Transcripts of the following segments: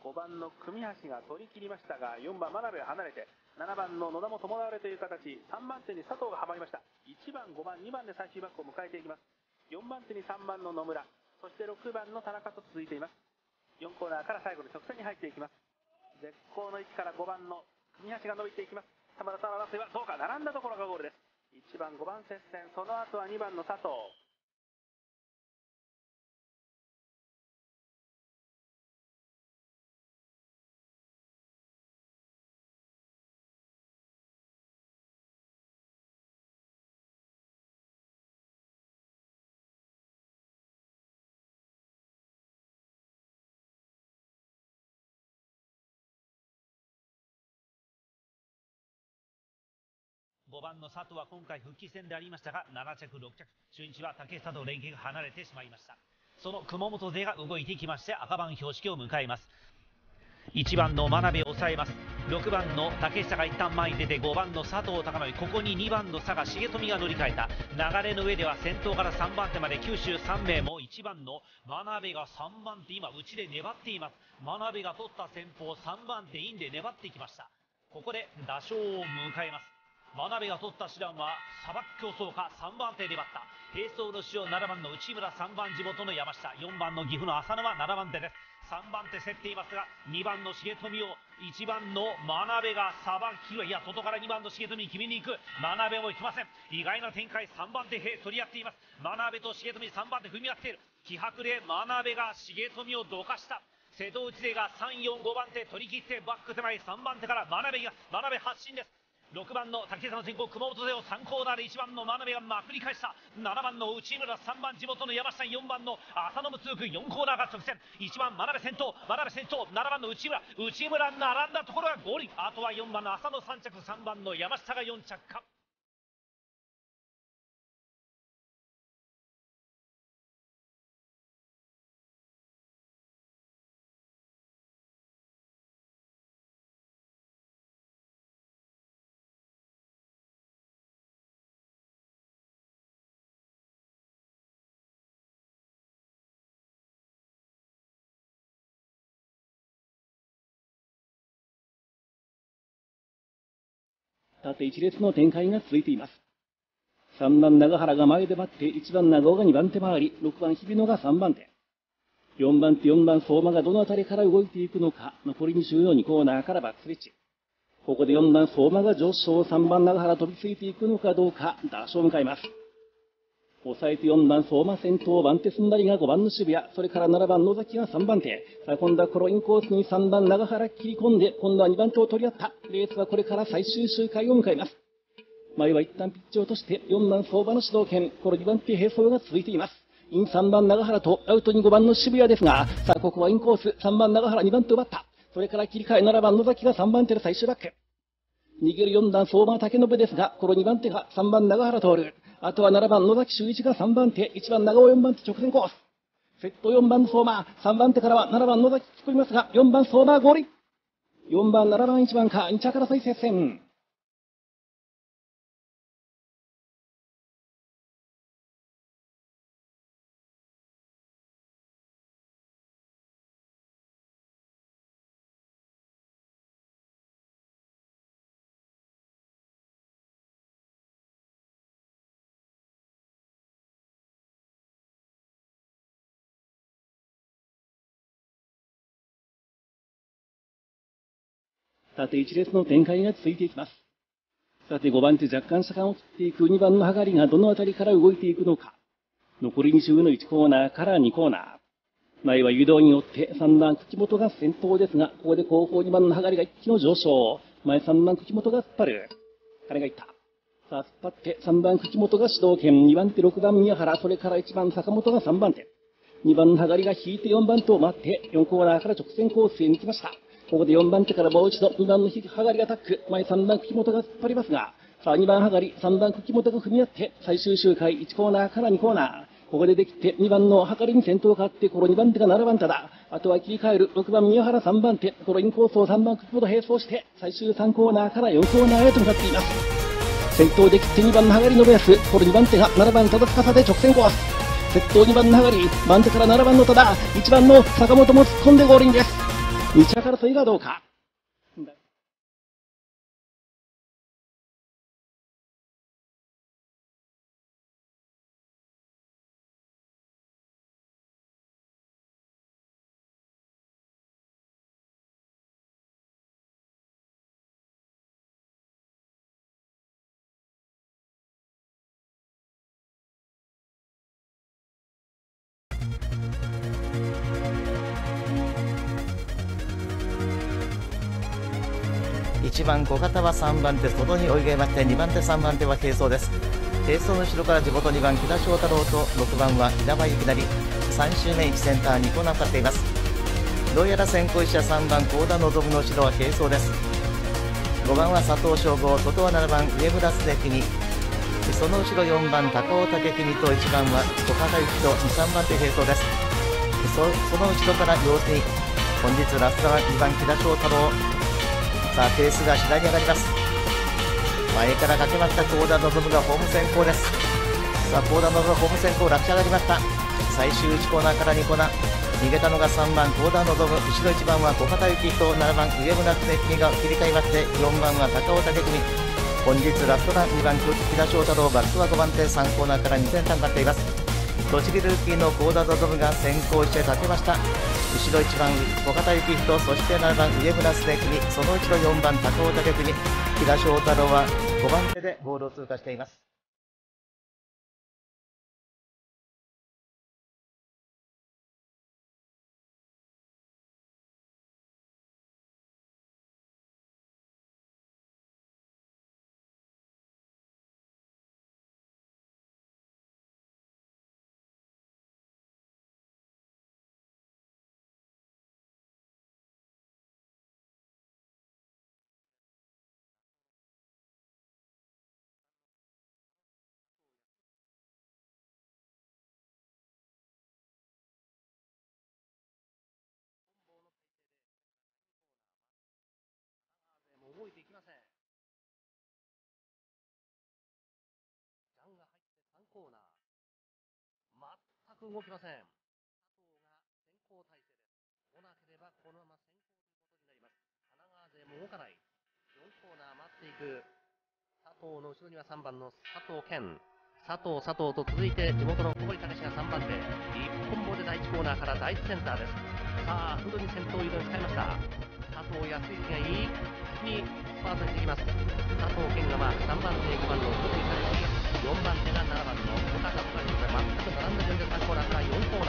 5番の組橋が取り切りましたが4番真鍋が離れて7番の野田も伴われという形3番手に佐藤がはまりました。1番5番2番で最終バックを迎えていきます。4番手に3番の野村そして6番の田中と続いています。4コーナーから最後の直線に入っていきます。絶好の位置から5番の組橋が伸びていきます。玉田さん争いはどうか並んだところがゴールです。1番5番接戦その後は2番の佐藤。5番の佐藤は今回復帰戦でありましたが7着6着。中日は竹下と連携が離れてしまいました。その熊本勢が動いてきまして赤番標識を迎えます。1番の真鍋を抑えます。6番の竹下が一旦前に出て5番の佐藤貴則ここに2番の佐賀重富が乗り換えた。流れの上では先頭から3番手まで九州3名も1番の真鍋が3番手今内で粘っています。真鍋が取った先方3番手インで粘ってきました。ここで打賞を迎えます。真鍋が取った手段は砂漠競争か3番手で粘った。並走の塩7番の内村3番地元の山下。4番の岐阜の浅野は7番手です。3番手競っていますが2番の重富を1番の真鍋がさばきいや外から2番の重富に決めに行く。真鍋も行きません。意外な展開3番手兵取り合っています。真鍋と重富3番手踏み合っている。気迫で真鍋が重富をどかした。瀬戸内勢が3、4、5番手取り切ってバック手前3番手から真鍋が真鍋発進です。6番の竹下の先行熊本勢を3コーナーで1番の真鍋がまくり返した。7番の内村3番地元の山下4番の浅野も続く4コーナーが直線。1番真鍋先頭真鍋先頭7番の内村。内村並んだところが5輪あとは4番の浅野3着3番の山下が4着。か縦一列の展開が続いています。3番長原が前で待って、1番長尾が2番手回り、6番日比野が3番手。4番手4番相馬がどの辺りから動いていくのか、残り2 2コーナーからバックスレッチ。ここで4番相馬が上昇、3番長原飛びついていくのかどうか、打者を迎えます。抑えて4番相馬先頭、番手すんなりが5番の渋谷、それから7番野崎が3番手。さあ今度はコロインコースに3番長原切り込んで、今度は2番手を取り合った。レースはこれから最終周回を迎えます。前は一旦ピッチを落として4番相場の主導権、この2番手並走が続いています。イン3番長原とアウトに5番の渋谷ですが、さあここはインコース、3番長原2番手奪った。それから切り替え7番野崎が3番手で最終バック。逃げる4番相場竹信ですが、この2番手が3番長原通る。あとは7番野崎修一が3番手、1番長尾4番手直線コース。セット4番相馬、3番手からは7番野崎突っ込みますが、4番相馬合理。4番、7番、1番か、2着争い接戦。縦一列の展開が続いていきます。さて5番手若干坂を切っていく2番のはがりがどの辺りから動いていくのか。残り2周の1コーナーから2コーナー。前は誘導によって3番口元が先頭ですが、ここで後方2番のはがりが一気の上昇。前3番口元が突っ張る。彼がいった。さあ、突っ張って3番口元が主導権、2番手6番宮原、それから1番坂本が3番手。2番のはがりが引いて4番手を待って、4コーナーから直線コースへ抜きました。ここで4番手からもう一度2番のはがりアタック、前3番茎本が突っ張りますが、さあ2番はがり、3番茎本が踏み合って、最終周回1コーナーから2コーナー。ここでできて2番のはかりに先頭が変わって、この2番手が7番手だ。あとは切り替える6番宮原3番手、このインコースを3番茎本並走して、最終3コーナーから4コーナーへと向かっています。先頭で切って2番のはがりのベース、この2番手が7番ただ司で直線コース。先頭2番のはがり、番手から7番の多田、1番の坂本も突っ込んでゴールインです。内からといがどうか。1番小型は3番手外に追い上げまして2番手3番手は並走です。並走の後ろから地元2番木田翔太郎と6番は平場幸成。3周目1センター2コーナーかっています。どうやら先行者3番高田望の後ろは並走です。5番は佐藤翔吾外は7番上村恒君その後ろ4番高尾武君と1番は小畑幸と23番手並走です。その後ろから両手本日ラストは2番木田翔太郎。さあペースが次第に上がります。前から駆けました高田望がホーム先行です。さあ高田望ホーム先行落車がありました。最終1コーナーから2コーナ。ー逃げたのが3番高田望後ろ1番は小畑幸人7番上村恒樹が切り替えまして4番は高尾武組本日ラストラン2番木田翔太郎。バックは5番手。3コーナーから2点単勝っています。栃木ルーキーの幸田望が先行して立てました。後ろ1番小方幸人そして7番上村末国その後ろ4番高尾武国木田翔太郎は5番手でボールを通過しています。く動きません。佐藤が先行体制です。来なければこのまま先行ということになります。神奈川勢も動かない。4コーナー待っていく。佐藤の後ろには3番の佐藤健。佐藤佐藤と続いて地元の小堀武史が3番手。一本棒で第1コーナーから第1センターです。さあ、フルに先頭誘導に使いました。佐藤康之がいいにスパートしていきます佐藤健がマーク3番手5番の福井彼氏4番手が7番の小高とか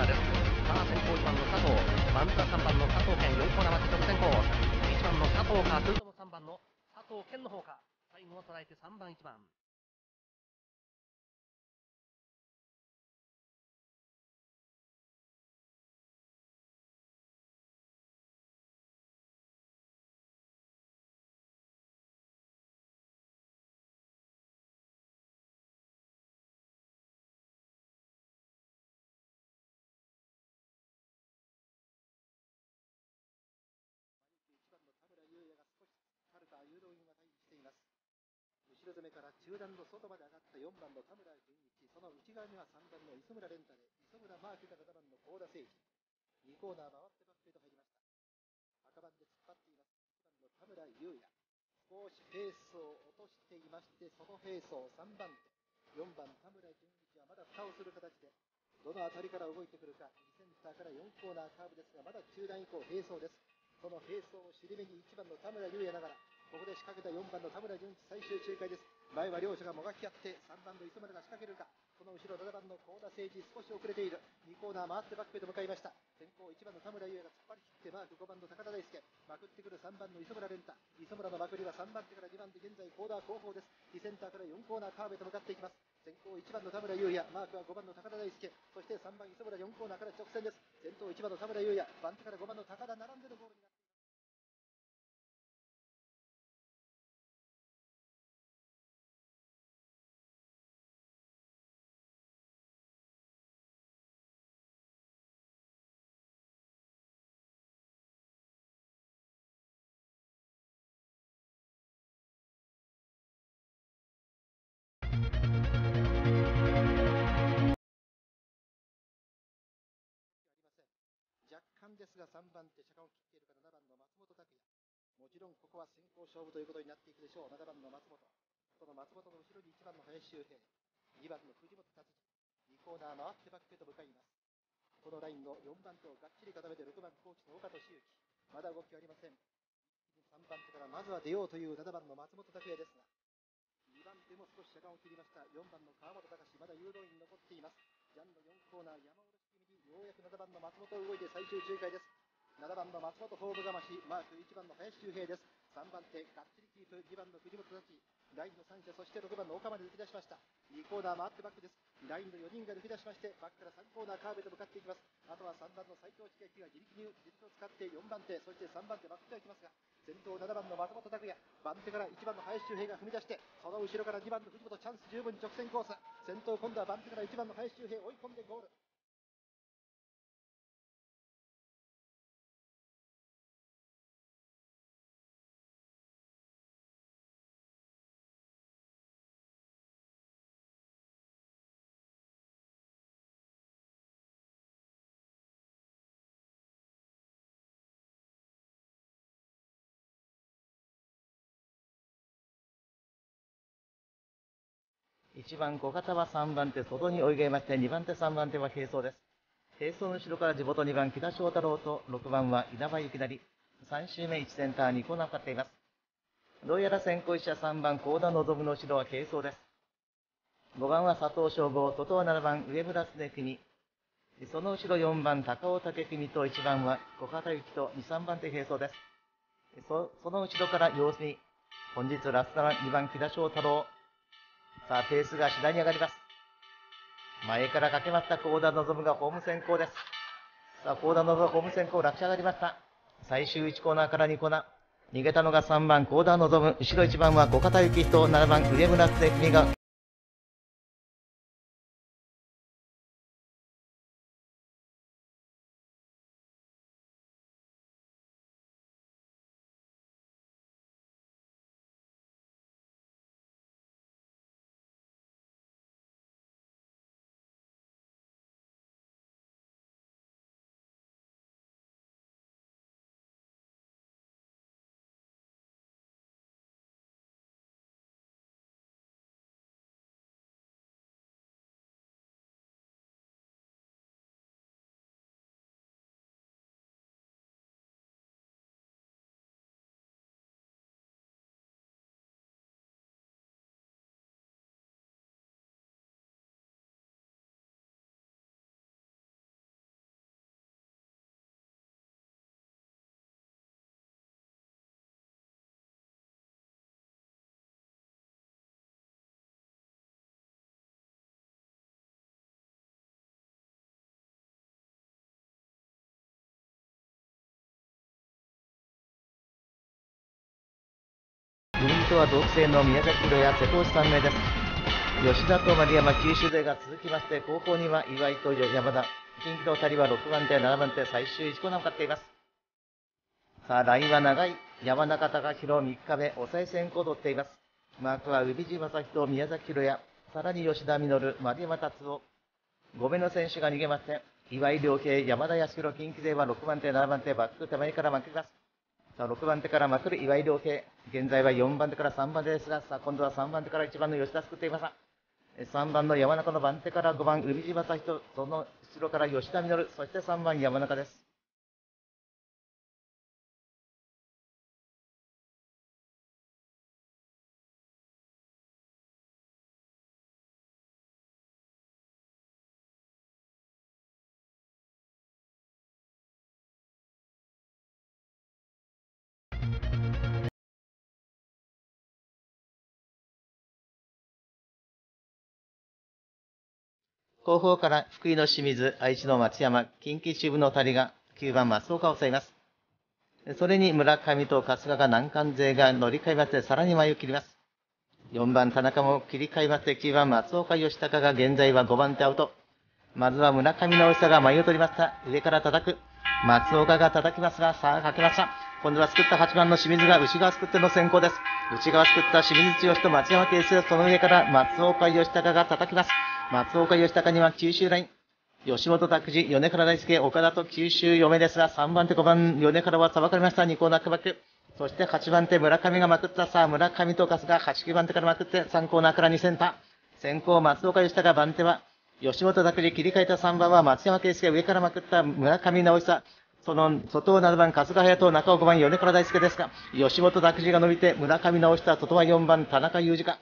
ーナーです。さあ先頭1番の佐藤バンタ3番の佐藤健。4コーナー待ち直線コース。1番の佐藤かそれとも3番の佐藤健の方か。最後を捉えて3番1番。後ろ攻めから中段の外まで上がった4番の田村純一、その内側には3番の磯村蓮太で、磯村マークが7番の高田誠司。2コーナー回ってバックへと入りました。赤番で突っ張っています。1番の田村優也。少しペースを落としていまして、そのペースを3番手。4番田村純一はまだ蓋をする形で、どの辺りから動いてくるか、2センターから4コーナーカーブですが、まだ中段以降並走です。その並走を尻目に1番の田村優也ながら、ここで仕掛けた4番の田村純一最終周回です。前は両者がもがき合って、3番の磯村が仕掛けるか。その後ろ7番の高田誠司少し遅れている。2コーナー回ってバックへと向かいました。先行1番の田村優也が突っ張り切ってマーク5番の高田大輔。まくってくる3番の磯村蓮太。磯村のまくりは3番手から2番手現在コーナー後方です。2センターから4コーナーカーブへと向かっていきます。先行1番の田村優也、マークは5番の高田大輔、そして3番磯村4コーナーから直線です。先頭1番の田村優也、番手から5番の高田並んでのゴールになってですが3番手、車間を切っているから7番の松本拓也。もちろんここは先行勝負ということになっていくでしょう。7番の松本。その松本の後ろに1番の林周平。2番の藤本達治。2コーナー回ってバックへと向かいます。このラインの4番手をがっちり固めて6番コーチの岡俊之。まだ動きはありません。3番手からまずは出ようという7番の松本拓也ですが、2番手も少し車間を切りました。4番の川本隆まだ誘導員残っています。ジャンの4コーナー山ようやく7番の松本動いて最終周回です。7番の松本ホームがまし、マーク1番の林周平です。3番手、がっちりキープ、2番の藤本達ラインの3者、そして6番の岡まで抜き出しました。2コーナー回ってバックです。ラインの4人が抜き出しまして、バックから3コーナーカーブへと向かっていきます。あとは3番の斉藤千秋が自力に実を使って4番手、そして3番手バックでいきますが、先頭7番の松本拓也、番手から1番の林周平が踏み出して、その後ろから2番の藤本チャンス十分直線コース。先頭今度は番手から1番の林周平追い込んでゴール。1番小型は3番手外に追い上げまして2番手3番手は並走です。並走の後ろから地元2番木田翔太郎と6番は稲葉幸成。3周目1センター2コーナーかかっています。どうやら先行者3番高田望の後ろは並走です。5番は佐藤翔吾、外は7番上村常君。その後ろ4番高尾武君と1番は小畑幸と2、3番手並走です。そその後ろから様子に、本日ラストラン2番木田翔太郎。さあ、ペースが次第に上がります。前から駆けました高田望がホーム先行です。さあ、高田望ホーム先行落車上がりました。最終1コーナーから2コーナー。逃げたのが3番高田望、後ろ1番は小片幸と7番上村恒君がとは同期生の宮崎宏也瀬戸内3名です。吉田と丸山九州勢が続きまして、後方には岩井と山田、近畿の2人は6番手、7番手、最終1コーナーを向かっています。さあ、ラインは長い。山中隆弘3日目、抑え先行を取っています。マークは海地正人、宮崎宏也、さらに吉田実、丸山達夫。5名の選手が逃げまして、岩井良平、山田康弘、近畿勢は6番手、7番手、バック手前から負けます。さあ、6番手からまくる岩井良平。現在は4番手から3番手ですが、さあ、今度は3番手から1番の吉田作っていました。3番の山中の番手から5番、海地正人、その後ろから吉田実、そして3番山中です。後方から福井の清水、愛知の松山、近畿中部の谷が9番松岡を抑えます。それに村上と春日が南関勢が乗り換えましてさらに前を切ります。4番田中も切り替えまして9番松岡義孝が現在は5番手アウト。まずは村上の大下が前を取りました。上から叩く。松岡が叩きますが、さあかけました。今度は救った8番の清水が内側救っての先行です。内側救った清水剛と松山圭介その上から松岡義孝が叩きます。松岡義孝には九州ライン。吉本拓司、米原大輔、岡田と九州嫁ですが、3番手5番、米原は裁かれました。2コーナークバック。そして8番手、村上がまくった。さあ、村上と春日、8、9番手からまくって、3コーナーから2センター。先行、松岡義孝、番手は、吉本拓司切り替えた3番は松山圭介、上からまくった村上直久。その外を7番、春日隼と、中尾5番、米倉大輔ですが、吉本拓司が伸びて、村上直した、外は4番、田中裕二か。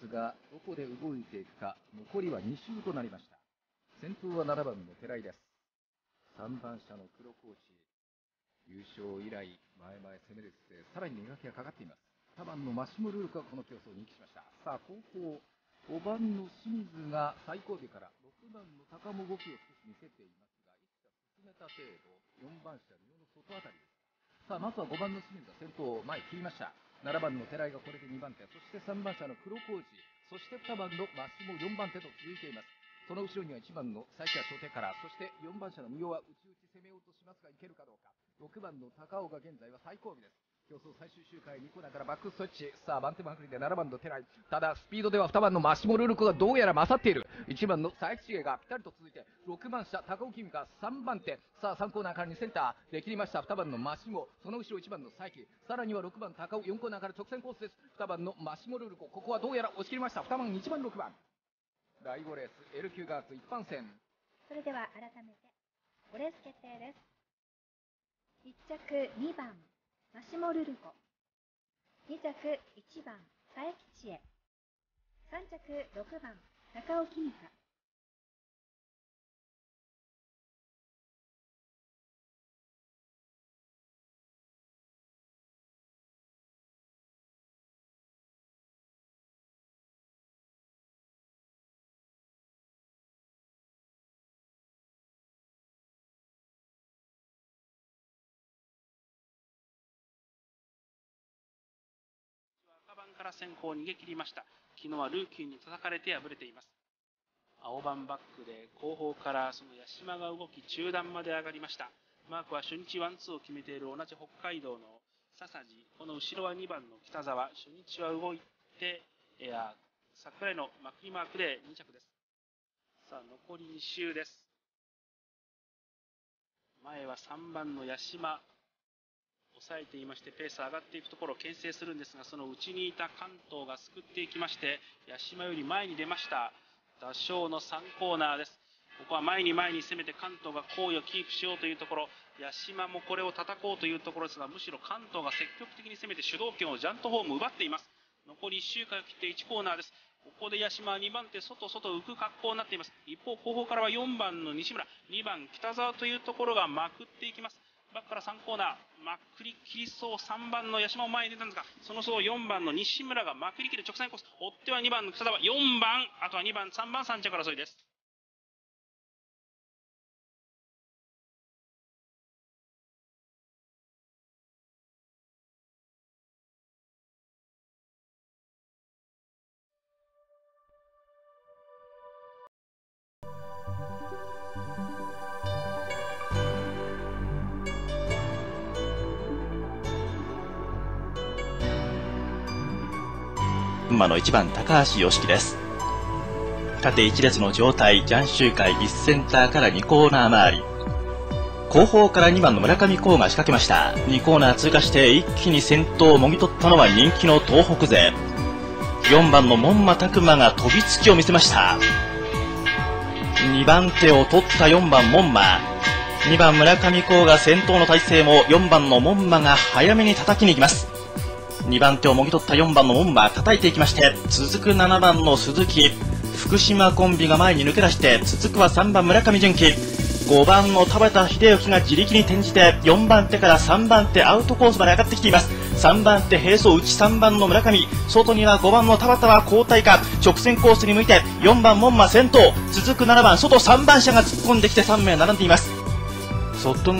スがどこで動いていくか、残りは2周となりました。先頭は7番の寺井です。3番車の黒コーチ、優勝以来、前々攻める姿勢、さらに磨きがかかっています。2番のマシモルールがこの競争に行きしました。さあ、後方、5番の清水が最後尾から、6番の高も動きを少し見せていますが、いつか進めた程度、4番車、仁の外あたりです。さあ、まずは5番の清水が先頭を前切りました。7番の寺井がこれで2番手、そして3番車の黒麹、そして2番のマシモ4番手と続いています。その後ろには1番の佐伯小手から、そして4番車の三尾は内々攻めようとしますが、いけるかどうか。6番の高尾が現在は最後尾です。競争最終周回2コーナーからバックストッチ。さあ、番手まくりで7番の寺井。ただ、スピードでは2番のマシモルルコがどうやら勝っている。1番の佐伯茂がピタリと続いて、6番車、高尾君が3番手。さあ、3コーナーから2センター。で切りました。2番のマシモ。その後ろ1番の佐伯。さらには6番高尾、4コーナーから直線コースです。2番のマシモルルコ。ここはどうやら押し切りました。2番、1番、6番。第5レース、L 級ガーツ一般戦。それでは改めて、5レース決定です。1着2番、マシモルルコ。2着1番、佐伯千恵。3着6番、高尾君香。から先行逃げ切りました。昨日はルーキーに叩かれて敗れています。青番バックで後方からその八島が動き中段まで上がりました。マークは初日ワンツーを決めている同じ北海道の笹地。この後ろは2番の北沢。初日は動いて、エア桜井のまくりマークで2着です。さあ、残り2周です。前は3番の八島。抑えていましてペース上がっていくところを牽制するんですがその内にいた関東がすくっていきまして八島より前に出ました打賞の3コーナーです。ここは前に前に攻めて関東が好意をキープしようというところ八島もこれを叩こうというところですがむしろ関東が積極的に攻めて主導権をジャントホーム奪っています。残り1周回を切って1コーナーです。ここで八島2番手外外浮く格好になっています。一方後方からは4番の西村2番北沢というところがまくっていきます。バックから3コーナー、まくり切りそう3番の八島を前に出たんですが、その層4番の西村がまくり切る直線コース、追っては2番の草田は4番、あとは2番、3番、3着争いです。馬の1番高橋良樹です。縦1列の状態、ジャン周回1センターから2コーナー周り。後方から2番の村上光が仕掛けました。2コーナー通過して一気に先頭をもぎ取ったのは人気の東北勢。4番の門馬拓馬が飛びつきを見せました。2番手を取った4番門馬。2番村上光が先頭の体勢も4番の門馬が早めに叩きに行きます。2番手をもぎ取った4番の門馬叩いていきまして続く7番の鈴木福島コンビが前に抜け出して続くは3番村上純喜。5番の田畑秀幸が自力に転じて4番手から3番手アウトコースまで上がってきています。3番手並走内3番の村上。外には5番の田畑は交代か。直線コースに向いて4番門馬先頭。続く7番外3番車が突っ込んできて3名並んでいます。外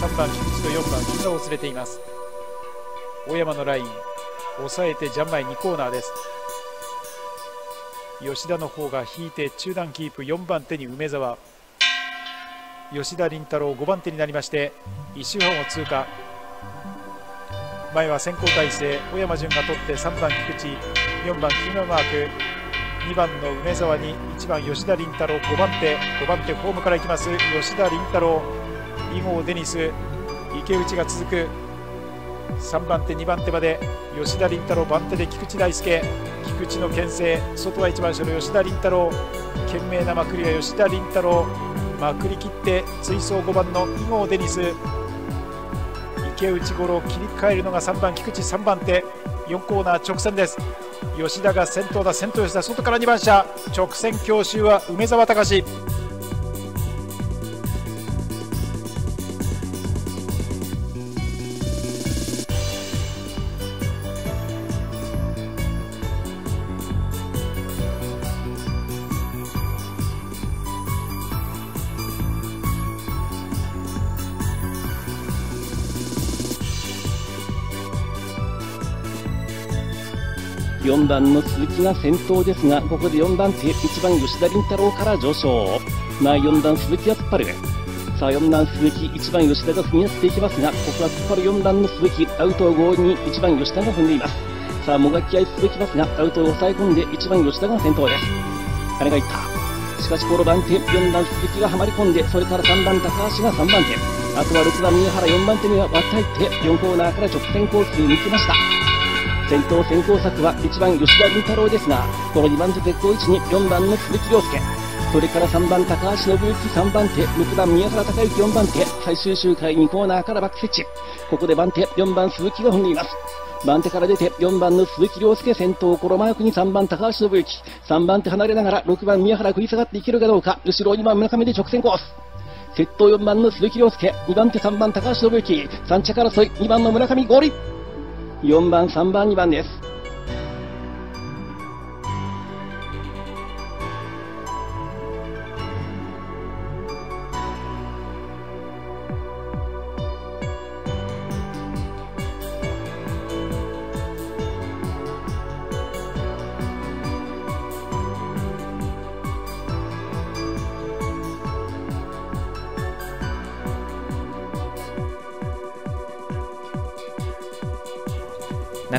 3番菊池と4番木村を連れています。小山のライン抑えてジャンマイ2コーナーです。吉田の方が引いて中段キープ4番手に梅沢。吉田麟太郎5番手になりまして1周半を通過。前は先行体制小山潤が取って3番菊池4番木村マーク。2番の梅沢に1番吉田麟太郎5番手。5番手ホームから行きます吉田麟太郎。2号デニス池内が続く。3番手2番手まで吉田麟太郎番手で菊池大輔。菊池の牽制外は1番手の吉田麟太郎。懸命なまくりは吉田麟太郎。まくり切って追走5番の2号デニス。池内五郎切り替えるのが3番菊池3番手。4コーナー直線です。吉田が先頭だ先頭吉田外から2番車。直線強襲は梅沢隆。番の鈴木が先頭ですがここで4番手1番吉田麟太郎から上昇。前4番鈴木が突っ張る。さあ4番鈴木1番吉田が踏み寄っていきますがここは突っ張る4番の鈴木アウトを強引に1番吉田が踏んでいます。さあもがき合い続きますがアウトを抑え込んで1番吉田が先頭です。金がいった。しかしこの番手4番鈴木がはまり込んでそれから3番高橋が3番手。あとは6番宮原4番手には割って入って4コーナーから直線コースに抜きました。先頭先行策は1番吉田麟太郎ですがこの2番手絶好位置に4番の鈴木亮介。それから3番高橋信之3番手6番宮原孝之4番手。最終周回2コーナーからバック設置ここで番手4番鈴木が踏んでいます。番手から出て4番の鈴木亮介先頭コロマークに3番高橋信之。3番手離れながら6番宮原食い下がっていけるかどうか。後ろ2番村上で直線コース。先頭4番の鈴木亮介2番手3番高橋信之。3着争い2番の村上ゴール。4番、3番、2番です。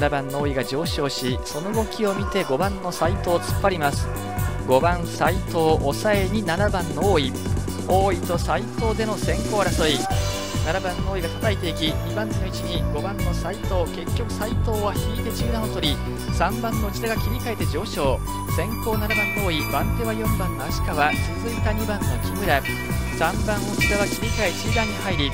7番の大井が上昇しその動きを見て5番の斉藤を突っ張ります。5番斉藤抑えに7番の大井。大井と斉藤での先行争い。7番の大井が叩いていき2番手の位置に5番の斉藤結局斉藤は引いて中段を取り3番の内田が切り替えて上昇。先行7番の大井番手は4番の足川続いた2番の木村。3番内田は切り替え中段に入り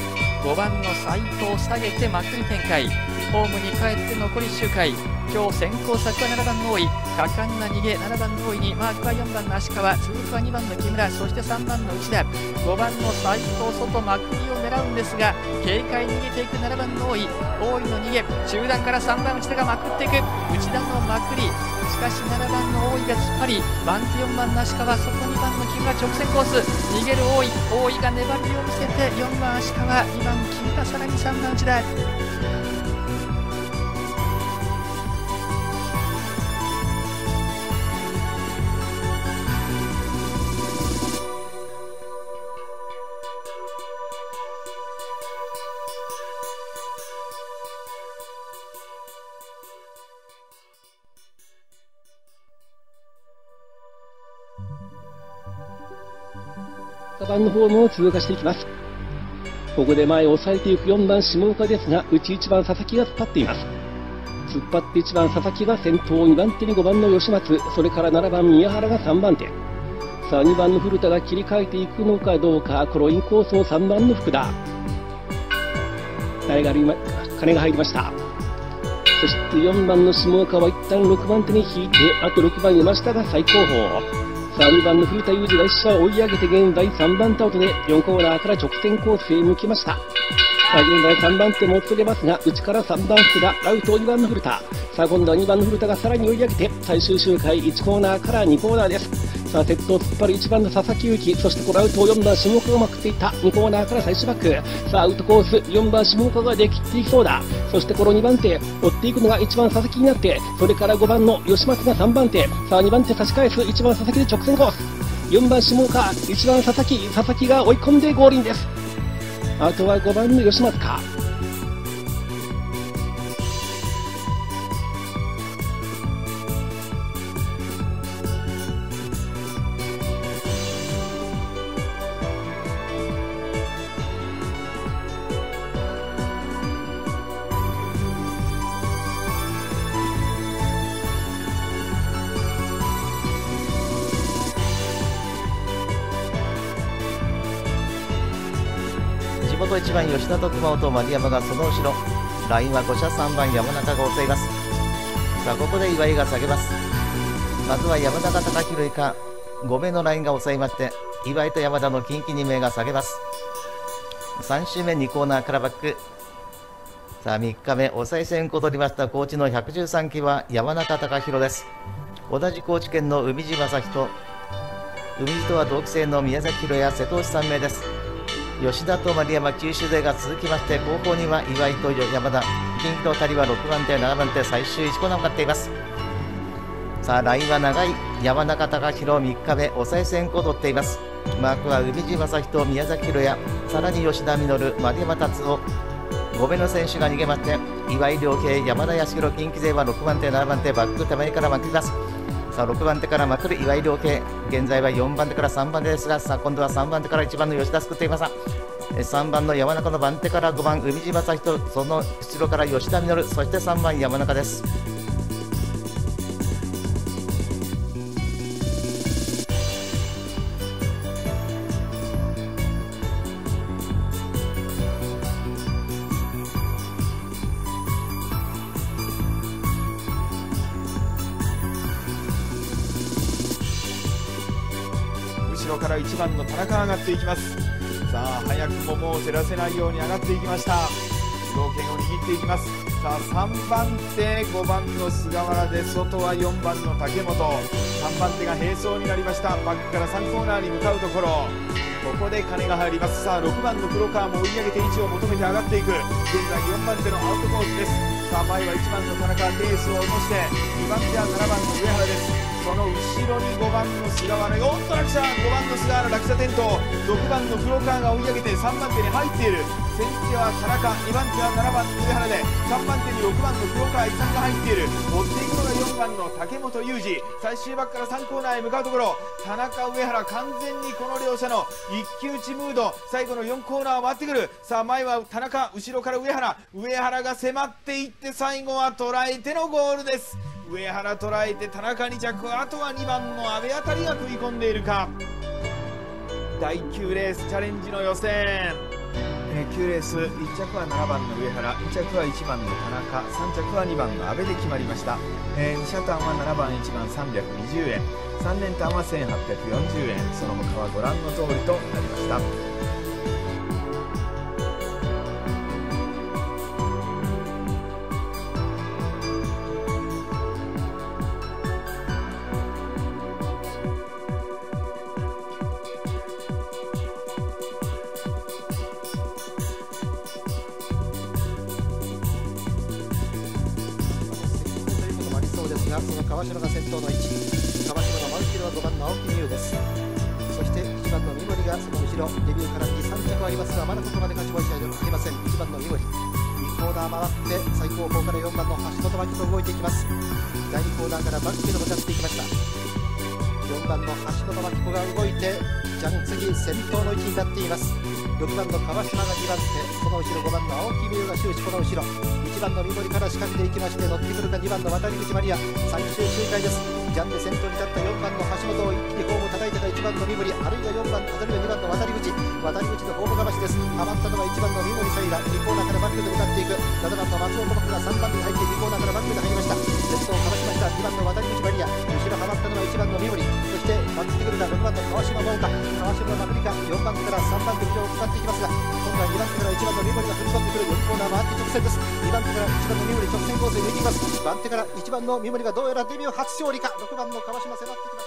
5番の斎藤下げてまくり展開。ホームに帰って残り周回。今日先行先は7番の大井。果敢な逃げ7番の大井にマークは4番の足川。続くは2番の木村。そして3番の内田。5番の斎藤外まくり狙うんですが軽快に逃げていく7番の大井大井の逃げ中段から3番内田がまくっていく。内田のまくりしかし7番の大井が突っ張り番手4番の足川外2番の木村直線コース。逃げる大井大井が粘りを見せて4番足川2番木村さらに3番内田番のホームを通過していきます。ここで前を抑えていく4番下岡ですが、内1番佐々木が突っ張っています。突っ張って1番佐々木が先頭、2番手に5番の吉松、それから7番宮原が3番手。さあ2番の古田が切り替えていくのかどうか、コロインコースを3番の福田。金が金が入りました。そして4番の下岡は一旦6番手に引いて、あと6番山下が最高峰。さあ2番の古田裕二が1車を追い上げて現在3番手アウトで4コーナーから直線コースへ向きました。さあ現在3番手もつれますが内から3番福田アウト2番の古田さあ今度は2番の古田がさらに追い上げて最終周回1コーナーから2コーナーです。さあ先頭を突っ張る1番の佐々木裕樹そしてこのアウトを4番下岡がまくっていた2コーナーから最終バック。さあアウトコース4番下岡ができていきそうだ。そしてこの2番手追っていくのが1番佐々木になってそれから5番の吉松が3番手。さあ2番手差し返す1番佐々木で直線コース。4番下岡1番佐々木佐々木が追い込んでゴールインです。あとは5番の吉松か。1番吉田と熊本丸山がその後ろ。ラインは5車3番山中が抑えます。さあここで岩井が下げます。まずは山中貴弘以下5名のラインが抑えまして岩井と山田の近畿2名が下げます。3周目2コーナーからバック。さあ3日目抑え線を取りました。高知の113期は山中貴弘です。同じ高知県の海地正人。海地とは同期生の宮崎宏也瀬戸内3名です。吉田と丸山九州勢が続きまして後方には岩井と山田近畿と2人は6番手7番手最終1コーナーを向かっています。さあラインは長い山中隆弘3日目抑え線を取っています。マークは海地正人宮崎宏也さらに吉田稔丸山達夫。5名の選手が逃げまして岩井良慶山田康弘近畿勢は6番手7番手バック手前からまくります。さあ6番手からまくる岩井良慶現在は4番手から3番手ですがさあ今度は3番手から1番の吉田すくっています。3番の山中の番手から5番海路正人その後ろから吉田稔そして3番山中です。1番の田中上がっていきます。さあ早くももう照らせないように上がっていきました。主導権を握っていきます。さあ3番手5番の菅原で外は4番の竹本。3番手が並走になりました。バックから3コーナーに向かうところ。ここで金が入ります。さあ6番の黒川も追い上げて位置を求めて上がっていく。現在4番手のアウトコースです。さあ前は1番の田中ペースを落として2番手は7番の上原です。その後ろに5番の菅原おっと落車5番の菅原落車転倒6番の黒川が追い上げて3番手に入っている。先手は田中2番手は7番の上原で3番手に6番の黒川一さんが入っている追っていくのが4番の竹本裕二。最終バックから3コーナーへ向かうところ田中上原完全にこの両者の一騎打ちムード。最後の4コーナーを回ってくる。さあ前は田中後ろから上原。上原が迫っていって最後は捉えてのゴールです。上原捉えて田中2着あとは2番の阿部あたりが食い込んでいるか。第9レースチャレンジの予選、え9レース1着は7番の上原2着は1番の田中3着は2番の阿部で決まりました、えー、2車単は7番1番320円。3連単は1840円。その他はご覧の通りとなりました。青木美優です。そして1番の三森がその後ろデビューから2、3着ありますがまだここまで勝ち星はありません。1番の三森。2コーナー回って最高峰から4番の橋本真希と動いていきます。第2コーナーからバックでも立っていきました。4番の橋本真紀子が動いてジャン次先頭の位置になっています。6番の川島が2番手。その後ろ5番の青木美優が終始この後ろ。1番の三森から仕掛けていきまして乗ってくるか2番の渡口マリア最終周回です。ジャンで先頭に立った4番の橋本を一気にホーム叩いてた1番の三森あるいは4番あるいは2番の渡口。渡口のホームがましです。余ったのは1番の三森サイラ2コーナーからバックで向かっていく。7番の松本真が3番に入って2コーナーからバックで入りました。先頭をかわしました。2番の渡口マリア。後ろはまったのは1番の三森。そして待ってくるか6番の川島桃香川島のマクリカ。4番から3番手後ろを使っていきますが今度は2番手から1番の三森が踏み込んでくる。4コーナー回って直線です。2番手から1番の三森直線コースに抜いています。番手から1番の三森がどうやらデビュー初勝利か。6番の川島迫ってきました「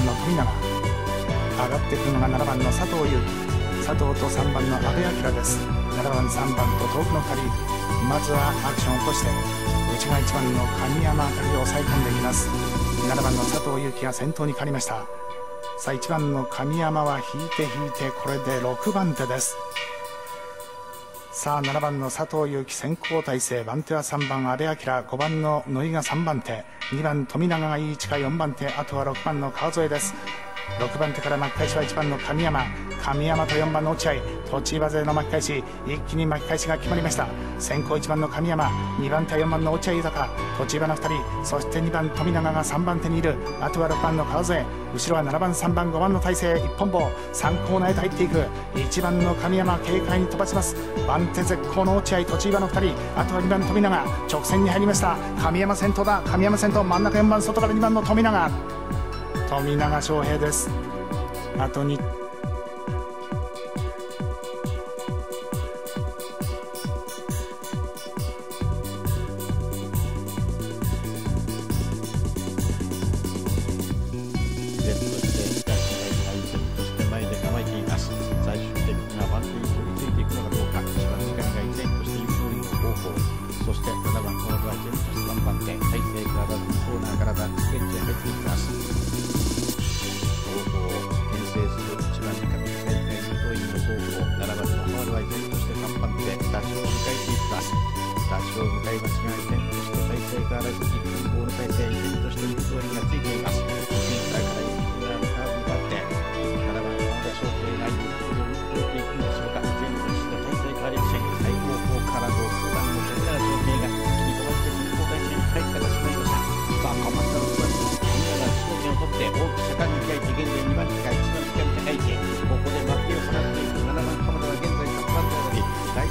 番の富永上がってくるのが7番の佐藤悠基佐藤と3番の阿部明です。7番3番と遠くの2人。まずはアクションを起こして内が1番の神山辺りを抑え込んでいきます。7番の佐藤悠基が先頭に変わりました。さあ1番の神山は引いて引いてこれで6番手です。さあ7番の佐藤悠基先行体制。番手は3番阿部明5番の野井が3番手。2番富永がいい位置か4番手。あとは6番の川添です。6番手から巻き返しは1番の神山。神山と4番の落合。栃木勢の巻き返し一気に巻き返しが決まりました。先行1番の神山。2番手は4番の落合豊。栃木の2人。そして2番富永が3番手にいる。あとは6番の川添。後ろは7番3番5番の体勢。一本棒3コーナーへと入っていく。1番の神山軽快に飛ばします。番手絶好の落合栃木の2人。あとは2番富永。直線に入りました。神山先頭だ。神山先頭。真ん中4番外から2番の富永。富永翔平です。あと2依然として北市大が依然と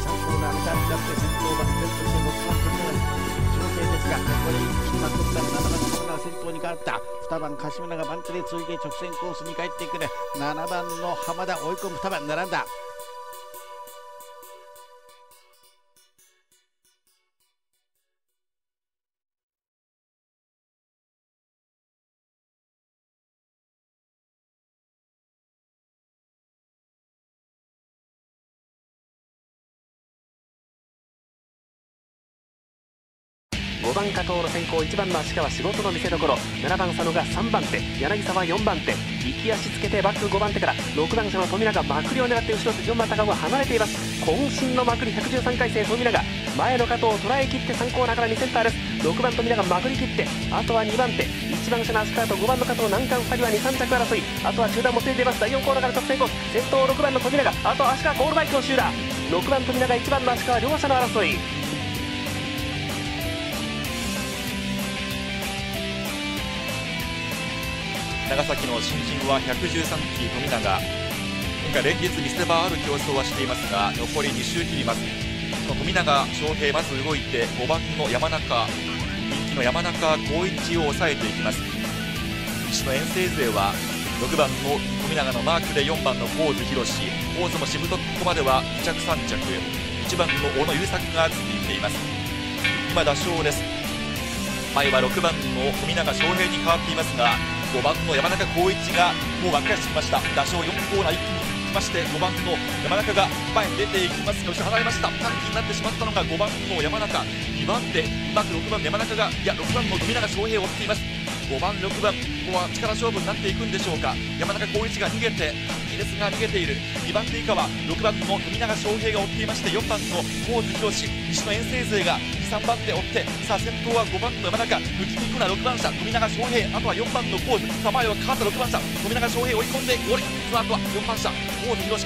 に第3コーナーのターンになって先頭は依然として6番富永翔平ですがこれ一気にまくった7番鎌田が先頭に変わった2番柏村がバントで続いて直線コースに帰ってくる7番の浜田追い込む2番並んだ5番加藤の先行1番の足川仕事の見せ所。7番佐野が3番手。柳沢4番手。行き足つけてバック5番手から。6番車の富永まくりを狙って後ろ4番高尾が離れています。渾身のまくり。113回生富永。前の加藤を捉え切って3コーナーから2センターです。6番富永まくり切って。あとは2番手。1番車の足川と5番の加藤難関2人は23着争い。あとは中段もついています。第4コーナーから直線コース。先頭6番の富永。あと足川ゴールバイクの集団6番富永1番の足川両者の争い。長崎の新人は113期富永。今回連日見せ場ある競争はしていますが残り2周切ります。富永翔平まず動いて5番の山中。人気の山中光一を抑えていきます。西の遠征勢は6番の富永のマークで4番の神津博士。神津もしぶとくここまでは2着3着。1番の小野優作が続いています。今打賞です。前は6番の富永翔平に変わっていますが5番の山中浩一がもう沸き返してきました。打賞4コーナー一気にきまして5番の山中が前に出ていきます。が後ろ離れました短期になってしまったのが5番の山中。2番手うまく6番の山中がいや6番の富永翔平を追っています。5番6番ここは力勝負になっていくんでしょうか？山中光一が逃げて短期ですが逃げている。2番手以下は6番の富永翔平が追っていまして4番の神津博士西の遠征勢が3番手追ってさあ先頭は5番の山中抜きに行くのは6番車富永翔平あとは4番の神津さあ前は変わった6番車富永翔平追い込んでゴール。その後は4番車神津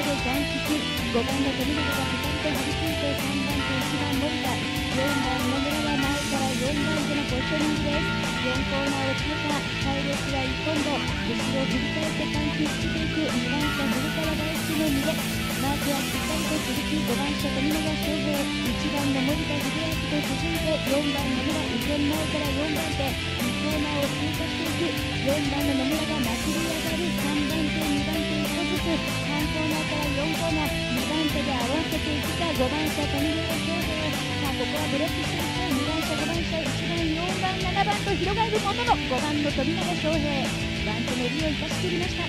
博士か5番の富永が2人と張り付いて3番手1番森田4番の森田5番の富永が前から4番手のポジショニングです4コーナーを通過隊列は1本度後ろを振り返って換気つけていく2番手古川大輔の逃げマークはしっかりと続き5番手富永翔平1番の森田秀明と続いて4番野村依然前から4番手2コーナーを通過していく4番の野村がまくり上がる3番手2番手1コーナーから4コーナー2番手で合わせていくか5番さあここはブレックしていく2番車5番車1番4番7番と広がるものの5番の富永翔平バントの利を生かしきりました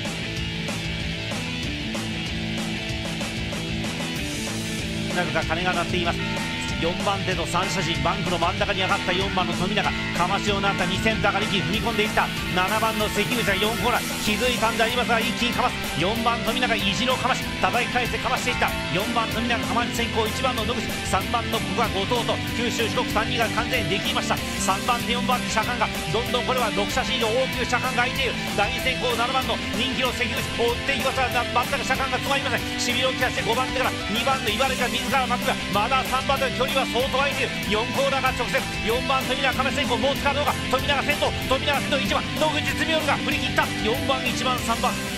なか鐘が鳴っています。4番手の三者陣バンクの真ん中に上がった4番の富永。かましをなった2センターから一気に踏み込んでいった。7番の関口が4コーナー気づいたんでありますが一気にかます。4番富永意地のかまし。叩き返してかましていった。4番富永かまし先行1番の野口。3番のここは後藤と九州四国3人が完全にできました。3番手4番手車間が。どんどんこれは6車シード大きく車間が空いている。第2先行7番の人気の関口追っていきますが全く車間が詰まりません。しびれを切らして5番手から2番の茨城が自ら待つがまだ3番手の距離は相当空いている。4コーナーが直線4番富永亀先行もう使うのか。富永先頭富永先頭1番。野口純が振り切った。4番1番3番。